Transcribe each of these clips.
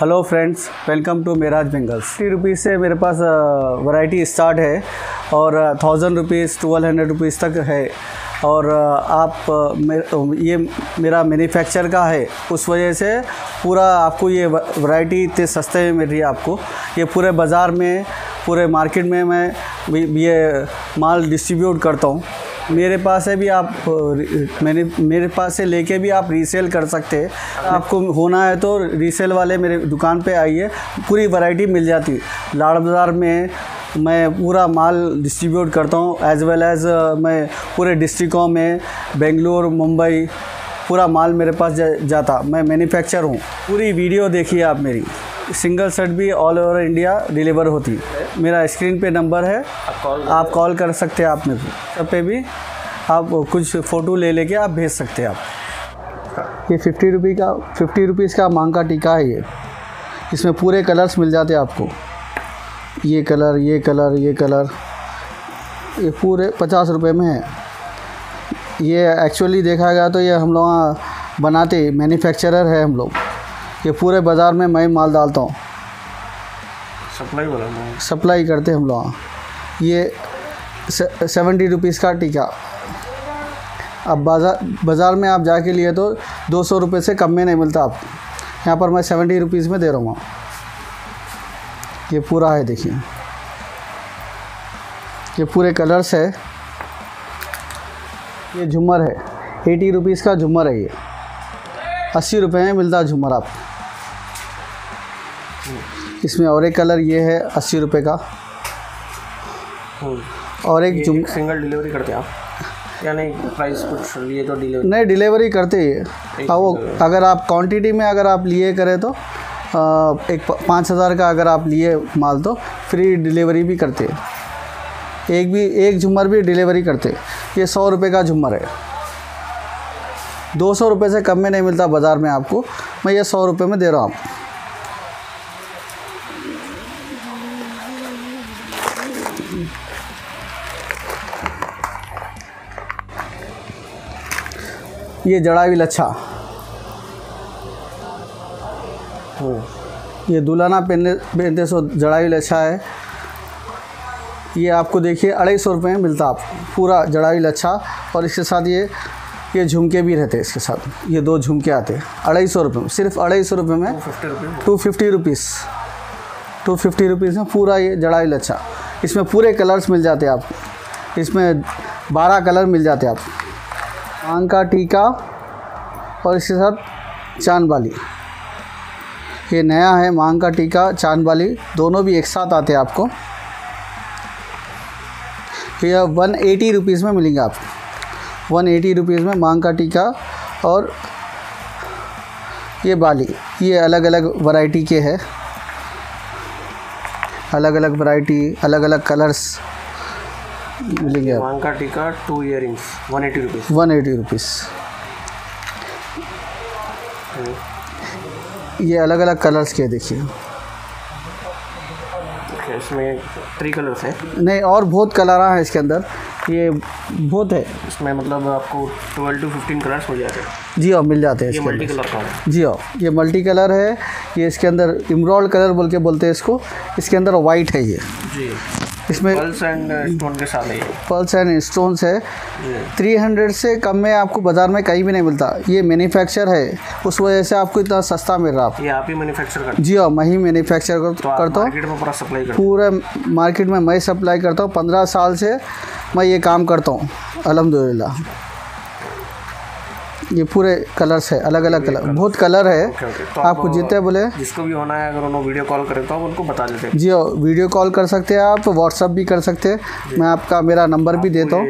Hello friends welcome to Meraj bangles fifty rupees से मेरे पास वैरायटी स्टार्ट है और thousand rupees twelve hundred rupees तक है। और आप ये मेरा मैन्युफैक्चर का है। उस वजह से पूरा आपको ये वैरायटी इतने सस्ते में मिल रही है आपको। ये पूरे बाज़ार में, पूरे मार्केट में मैं ये माल डिस्ट्रीब्यूट करता हूँ। मेरे पास है भी आप मैंने मेरे पास से लेके भी आप रीसेल कर सकते हैं। आपको होना है तो रीसेल वाले मेरे दुकान पे आइए पूरी वैरायटी मिल जाती। लाड़ बाज़ार में मैं पूरा माल डिस्ट्रीब्यूट करता हूँ एज वेल एज़ मैं पूरे डिस्ट्रिक्टों में बेंगलोर मुंबई पूरा माल मेरे पास जा, जाता। मैं मैन्युफैक्चर हूँ। पूरी वीडियो देखिए आप मेरी। सिंगल सेट भी ऑल ओवर इंडिया डिलीवर होती। है मेरा स्क्रीन पे नंबर है। आप कॉल कर सकते हैं आप मेरे को सब पे भी आप कुछ फ़ोटो ले लेके आप भेज सकते हैं आप। ये फिफ्टी रुपी का फिफ्टी रुपीज़ का मांग का टीका है ये। इसमें पूरे कलर्स मिल जाते हैं आपको। ये कलर ये कलर ये कलर ये पूरे पचास रुपये में है। ये एक्चुअली देखा गया तो ये हम लोग बनाते मैन्युफैक्चरर है हम लोग। ये पूरे बाज़ार में मैं माल डालता हूँ। सप्लाई सप्लाई करते हैं हम लोग। ये सेवेंटी रुपीज़ का टीका। अब बाज़ार बाज़ार में आप जाके लिए तो दो सौ रुपये से कम में नहीं मिलता आपको यहाँ पर मैं सेवेंटी रुपीज़ में दे रहा हूँ। ये पूरा है देखिए। ये पूरे कलर्स है। ये झूमर है। एटी रुपीज़ का झूमर है ये। अस्सी रुपये में मिलता झूमर आप। इसमें और एक कलर ये है अस्सी रुपये का। और एक एक सिंगल डिलीवरी करते हैं आप? या नहीं प्राइस कुछ लिए तो डिलीवरी नहीं डिलीवरी करते ही है। हाँ वो अगर आप क्वांटिटी में अगर आप लिए करें तो आ, एक पाँच हज़ार का अगर आप लिए माल तो फ्री डिलीवरी भी करते हैं। एक भी एक झूमर भी डिलीवरी करते ये सौ रुपये का झूमर है। दो सौ रुपये से कम में नहीं मिलता बाज़ार में आपको। मैं ये सौ रुपये में दे रहा हूँ। ये जड़ावी लच्छा। ये दुलाना पहनने पहनते सो जड़ावी लच्छा है। ये आपको देखिए अढ़ाई सौ रुपये में मिलता आपको पूरा जड़ावी लच्छा। और इसके साथ ये ये झुमके भी रहते हैं इसके साथ। ये दो झुमके आते हैं अढ़ाई सौ रुपये में सिर्फ़ अढ़ाई सौ रुपये में। Two fifty rupees two fifty rupees में पूरा ये जड़ाई लच्छा। इसमें पूरे कलर्स मिल जाते हैं आपको इसमें बारह कलर मिल जाते हैं आपको आंग का टीका और इसके साथ चाँद बाली। ये नया है, मांग का टीका, चाँद बाली। दोनों भी एक साथ आते हैं आपको। ये वन एटी रुपीज़ में मिलेंगे आपको वन एटी रुपीज़ में मांग का टीका और ये बाली। ये अलग अलग वैरायटी के है। अलग अलग वैरायटी अलग अलग कलर्स मिलेंगे आप मांग का टीका two earrings one eighty rupees one eighty rupees ये अलग अलग कलर्स के देखिए। इसमें थ्री कलर्स है। नहीं और बहुत कलर है इसके अंदर। ये बहुत है। इसमें मतलब आपको ट्वेल्व टू फिफ्टीन कलर्स मिल जाते हैं। जी हाँ मिल जाते हैं मल्टी कलर का है। जी हाँ ये मल्टी कलर है। ये इसके अंदर इमरॉल्ड कलर बोल के बोलते हैं इसको। इसके अंदर वाइट है ये। जी। इसमें पल्स एंड स्टोन के साथ है। पल्स एंड स्टोन्स है। थ्री हंड्रेड से कम में आपको बाज़ार में कहीं भी नहीं मिलता। ये मैन्युफैक्चर है। उस वजह से आपको इतना सस्ता मिल रहा। है आप ये आप ही मैन्युफैक्चर करते जी हाँ मैं ही मैन्युफैक्चर कर, तो करता हूँ। पूरा सप्लाई पूरे मार्केट में मैं सप्लाई करता हूँ। पंद्रह साल से मैं ये काम करता हूँ। अल्हम्दुलिल्लाह। ये पूरे कलर्स है अलग अलग कलर बहुत कलर है। ओके ओके तो आपको जितने बोले। जिसको भी होना है अगर उन्होंने वीडियो कॉल करे तो आप उनको बता देते हैं। जी वीडियो कॉल कर सकते हैं आप व्हाट्सअप भी कर सकते हैं। मैं आपका मेरा नंबर भी देता हूँ।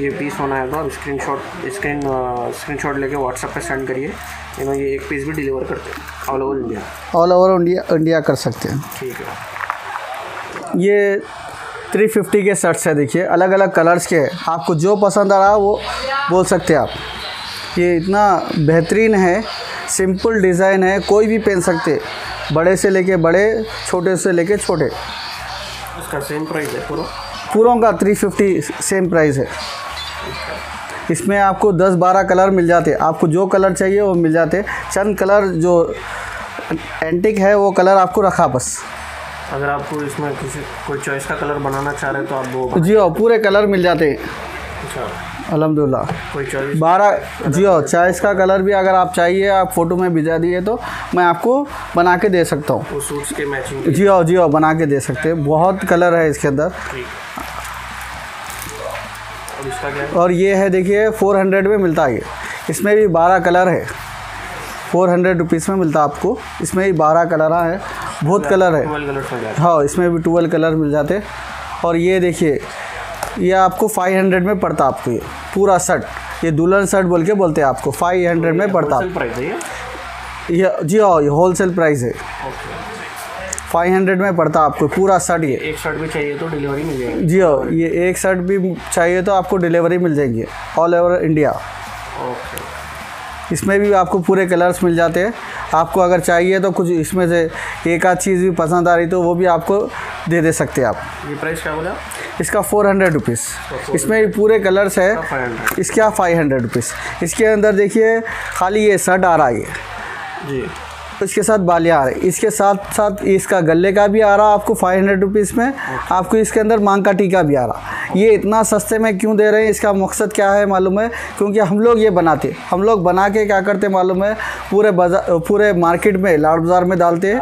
ये पीस होना है तो आप screenshot screen screen shot लेके व्हाट्सएप पर सेंड करिए। ये एक पीस भी डिलीवर करते हैं all over India all over India India कर सकते हैं। ठीक है। ये 350 के शर्ट्स है देखिए अलग अलग कलर्स के हैं। आपको जो पसंद आ रहा है वो बोल सकते हैं आप। ये इतना बेहतरीन है सिंपल डिज़ाइन है कोई भी पहन सकते। बड़े से लेके बड़े छोटे से लेके छोटे। इसका सेम प्राइस है पूरा? पूरों का 350 सेम प्राइस है। इसमें आपको 10-12 कलर मिल जाते। आपको जो कलर चाहिए वो मिल जाते। चंद कलर जो एंटिक है वो कलर आपको रखा बस। अगर आपको इसमें किसी कोई चॉइस का कलर बनाना चाह रहे हैं तो आप वो जी हाँ पूरे कलर मिल जाते। हैं अलहमदिल्ला। बारह जी हाँ चॉइस का कलर भी अगर आप चाहिए आप फ़ोटो में भिजा दिए तो मैं आपको बना के दे सकता हूँ। जी हाँ जी हाँ बना के दे सकते हैं। बहुत कलर है इसके अंदर। और इसका ये है देखिए फोर हंड्रेड में मिलता है ये। इसमें भी बारह कलर है। फोर हंड्रेड रुपीज़ में मिलता है आपको। इसमें भी बारह कलर है। बहुत कलर है। हाँ इसमें भी ट्वेल्व कलर मिल जाते और ये देखिए ये आपको फाइव हंड्रेड में पड़ता आपको ये पूरा शर्ट ये दुल्हन शर्ट बोल के बोलते हैं आपको फाइव हंड्रेड में पड़ता है ये? जी हाँ ये होलसेल प्राइस है। फाइव हंड्रेड में पड़ता आपको पूरा शर्ट ये। एक शर्ट भी चाहिए तो डिलीवरी मिल जाएगी। जी हाँ ये एक शर्ट भी चाहिए तो आपको डिलीवरी मिल जाएगी ऑल ओवर इंडिया ओके इसमें भी आपको पूरे कलर्स मिल जाते हैं। आपको अगर चाहिए तो कुछ इसमें से एक आध चीज़ भी पसंद आ रही तो वो भी आपको दे दे सकते हैं आप। ये प्राइस क्या बोला? इसका फोर हंड्रेड रुपीज़ इसमें पूरे कलर्स है। इसका फाइव हंड्रेड रुपीज़ इसके अंदर देखिए खाली ये शर्ट आ रहा है ये। जी। इसके साथ बालियाँ आ रही इसके साथ साथ इसका गले का भी आ रहा आपको फाइव हंड्रेड रुपीज़ में आपको इसके अंदर मांग का टीका भी आ रहा। ये इतना सस्ते में क्यों दे रहे हैं इसका मकसद क्या है मालूम है? क्योंकि हम लोग ये बनाते हम लोग बना के क्या करते मालूम है? पूरे बाज़ार पूरे मार्केट में लाड़ बाज़ार में डालते हैं।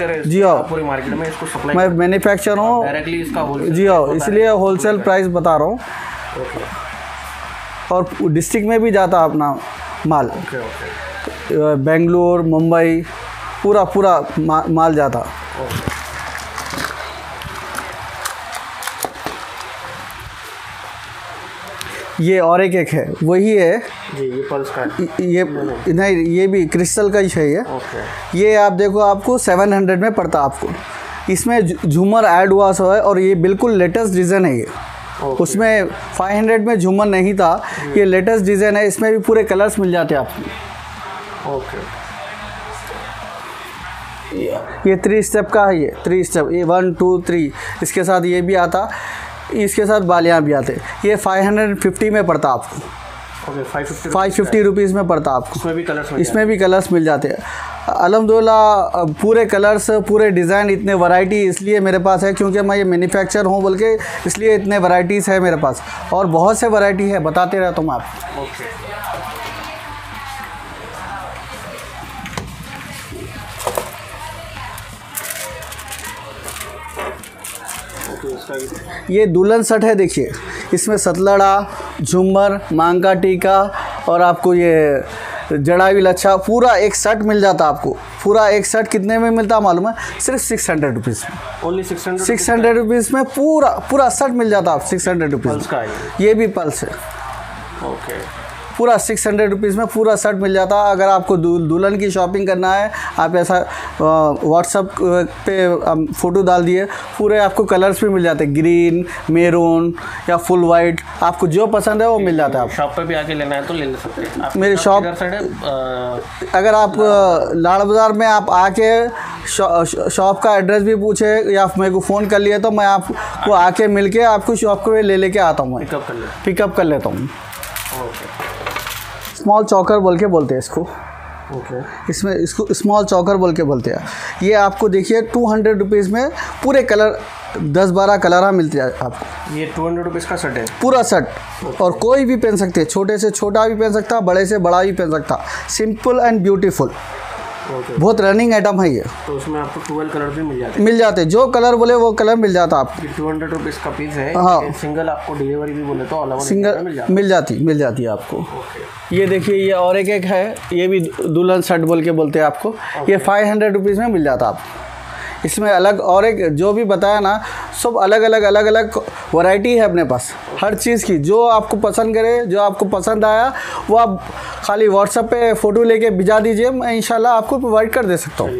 है जी हाँ। पूरे मार्केट में इसको सप्लाई मैं मैन्युफैक्चर हूँ। जी हाँ इसलिए होलसेल प्राइस बता रहा हूँ। और डिस्ट्रिक्ट में भी जाता अपना माल। ओके ओके बेंगलोर मुंबई पूरा पूरा मा, माल जाता। ये और एक एक है। वही है। जी ये पल्स का ये नहीं ये भी क्रिस्टल का ही है ये। ओके ये आप देखो आपको सेवन हंड्रेड में पड़ता आपको। इसमें झूमर ऐड हुआ सो है और ये बिल्कुल लेटेस्ट डिज़ाइन है ये। उसमें 500 में झूमर नहीं था। ये लेटेस्ट डिज़ाइन है। इसमें भी पूरे कलर्स मिल जाते आपको। ओके ये थ्री स्टेप का है ये थ्री स्टेप ये वन टू थ्री इसके साथ ये भी आता इसके साथ बालियाँ भी आते. ये 550 में पड़ता आपको. फाइव फिफ्टी रुपीज़ में पड़ता आपको. इसमें भी कलर्स इसमें भी कलर्स मिल जाते हैं. अलहमदिल्ला पूरे कलर्स पूरे डिज़ाइन इतने वैरायटी इसलिए मेरे पास है क्योंकि मैं ये मैन्युफैक्चर हूँ बोल के इसलिए इतने वैरायटीज़ है मेरे पास. और बहुत से वैरायटी है बताते रहता हूँ मैं आपको. ये दुल्हन सेट है देखिए। इसमें सतलड़ा झूमर मांग का टीका और आपको ये जड़ावी लच्छा पूरा एक सेट मिल जाता आपको। पूरा एक सेट कितने में मिलता मालूम है? सिर्फ़ सिक्स हंड्रेड रुपीज़ में। Only six hundred six hundred rupees में पूरा पूरा सेट मिल जाता आप सिक्स हंड्रेड रुपीज़ का ये भी पल्स है। ओके पूरा सिक्स हंड्रेड रुपीज़ में पूरा सेट मिल जाता। है अगर आपको दुल्हन की शॉपिंग करना है आप ऐसा व्हाट्सअप पे फ़ोटो डाल दिए पूरे आपको कलर्स भी मिल जाते। हैं ग्रीन मेरून या फुल वाइट आपको जो पसंद है वो मिल जाता है आप शॉप पे भी आके लेना है तो ले ले सकते हैं। मेरी शॉप- अगर आप लाड़ बाज़ार में आप आके शॉप का एड्रेस भी पूछे या मेरे को फ़ोन कर लिए तो मैं आपको आके मिल के आपको शॉप को ले लेके आता हूँ पिकअप कर लेता हूँ। स्मॉल चौकर बोल के बोलते हैं इसको। ओके इसमें इसको स्मॉल चौकर बोल के बोलते हैं। ये आपको देखिए टू हंड्रेड रुपीज़ में पूरे कलर दस बारह कलर मिलते हैं आपको। ये टू हंड्रेड रुपीज़ का सेट है? पूरा सेट और कोई भी पहन सकते हैं। छोटे से छोटा भी पहन सकता बड़े से बड़ा भी पहन सकता। सिंपल एंड ब्यूटीफुल बहुत रनिंग आइटम है ये। तो उसमें आपको ट्वेल्व कलर भी मिल जाते मिल जाते जो कलर बोले वो कलर मिल जाता आप। टू हंड्रेड रुपीज़ का पीस है। हाँ। सिंगल आपको डिलीवरी भी बोले तो ऑल सिंगल मिल जाता मिल जाती मिल जाती है आपको। ये देखिए ये और एक एक है। ये भी दुल्हन शर्ट बोल के बोलते हैं आपको। ये फाइव हंड्रेड रुपीज़ में मिल जाता आपको इसमें अलग और एक जो भी बताया ना सब अलग अलग अलग अलग वैरायटी है अपने पास। हर चीज़ की जो आपको पसंद करे जो आपको पसंद आया वो आप खाली व्हाट्सएप पे फ़ोटो लेके भिजा दीजिए मैं इंशाल्लाह आपको प्रोवाइड कर दे सकता हूँ।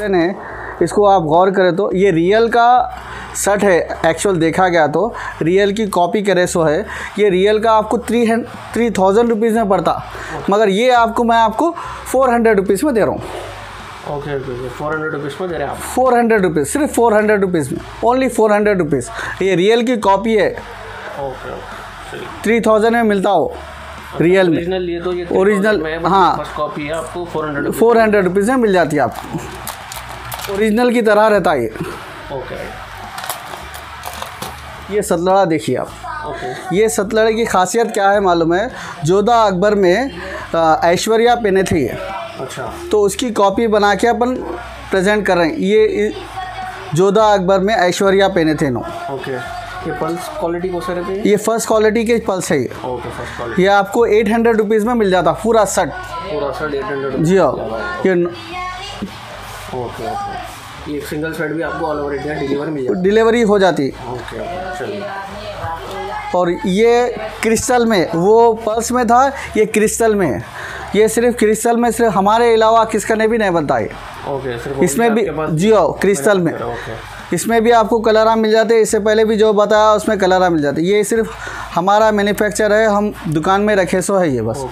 है इसको आप गौर करें तो ये रियल का शर्ट है एक्चुअल देखा गया तो रियल की कॉपी करे सो है। ये रियल का आपको three hundred three thousand rupees में पड़ता। मगर ये आपको मैं आपको फोर हंड्रेड रुपीज़ में दे रहा हूँ। Okay okay four hundred rupees में दे रहे हैं आप? फोर हंड्रेड रुपीज़ सिर्फ़ फोर हंड्रेड रुपीज़ में। ओनली फोर हंड्रेड रुपीज़ ये रियल की कॉपी है। ओके थ्री थाउज़ेंड में मिलता हो। रियल में। ओरिजिनल लिए तो ये Original, हाँ। कॉपी है आपको four hundred four hundred rupees में मिल जाती है आपको ओरिजिनल की तरह रहता है ये। ओके ये सतलड़ा देखिए आप। ओके ये सतलड़े की खासियत क्या है मालूम है? जोधा अकबर में ऐश्वर्या पहने थे अच्छा। तो उसकी कॉपी बना के अपन प्रेजेंट कर। रहे हैं ये जोधा अकबर में ऐश्वर्या पहने थे नो ओके। ये पल्स क्वालिटी कौन सा रहती है? ये फ़र्स्ट क्वालिटी के पल्स है ये। ओके फ़र्स्ट क्वालिटी ये आपको एट हंड्रेड रुपीज़ में मिल जाता पूरा सेट पूरा शर्ट एट हंड्रेड जी हाँ। ये ओके ओके। ये सिंगल शर्ट भी आपको ऑल ओवर इंडिया डिलीवर मिल डिलीवरी हो जाती। ओके चलिए। और ये क्रिस्टल में वो पल्स में था ये क्रिस्टल में। है ये सिर्फ़ क्रिस्टल में सिर्फ़ हमारे अलावा किसका ने भी नहीं बनता है ओके सिर्फ़ इसमें भी पास जियो क्रिस्टल में। इसमें भी आपको कलरा मिल जाते हैं इससे पहले भी जो बताया उसमें कलरा मिल जाते ये सिर्फ़ हमारा मैन्युफैक्चर है हम दुकान में रखे सो है ये बस।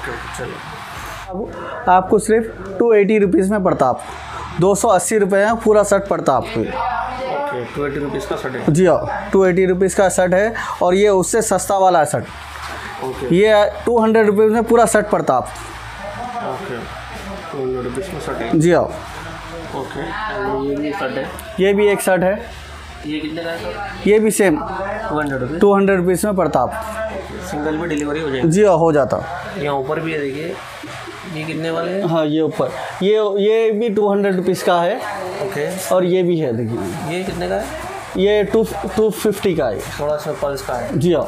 आपको सिर्फ़ टू एटी रुपीज़ में पड़ता आपको दो सौ अस्सी रुपये में पूरा सेट पड़ता आपको। टू एटी रुपीज़ का शर्ट है। जी हाँ टू एटी रुपीज़ का सेट है और ये उससे सस्ता वाला है सेट ये टू हंड्रेड रुपीज़ में पूरा सेट पड़ता आप। शर्ट है? जी हाँ। ओके ये भी शर्ट है? ये भी एक सेट है। ये कितने का है ये भी same two hundred rupees two hundred rupees में पड़ता आप सिंगल में डिलीवरी हो जाएगी? जी हाँ हो जाता। यहाँ ऊपर भी है देखिए। ये कितने वाले हैं? हाँ ये ऊपर। ये ये भी टू हंड्रेड रुपीज़ का है। ओके और ये भी है देखिए। ये कितने का है? ये टू टू फिफ्टी का है। थोड़ा सा पल्स का है। जी हाँ।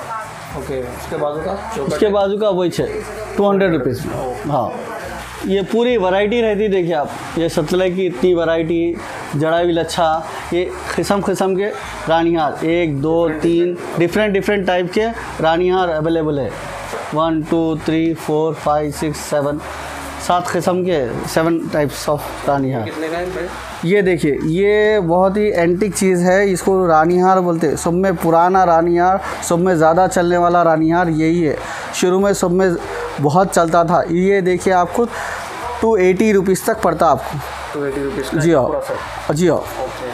ओके उसके बाजू का? चौकट उसके बाजू का वही है टू हंड्रेड रुपीज़ में। हाँ। ये पूरी वैरायटी रहती देखिए आप। ये सतले की इतनी वैरायटी जड़ा भी लच्छा ये किस्म किस्म के रानिहार। एक दो तीन डिफरेंट डिफरेंट टाइप के रानिहार अवेलेबल है। One two three four five six seven सात किस्म के सेवन टाइप्स ऑफ़ रानिहार। कितने का है ये देखिए ये बहुत ही एंटिक चीज़ है इसको रानीहार बोलते हैं। सब में पुराना रानीहार सब में ज़्यादा चलने वाला रानीहार यही है। शुरू में सब में बहुत चलता था। ये देखिए आपको टू एटी रुपीज़ तक पड़ता आपको। टू एटी रुपीज़ जी है। जी हाँ। ओके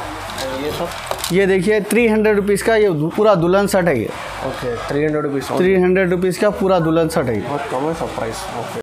ये सब? ये देखिए थ्री हंड्रेड रुपीज़ का ये पूरा दुल्हन सेट है ये। Okay three hundred rupees three hundred rupees का पूरा दुल्हन सेट है ये। बहुत कम है सब प्राइस ओके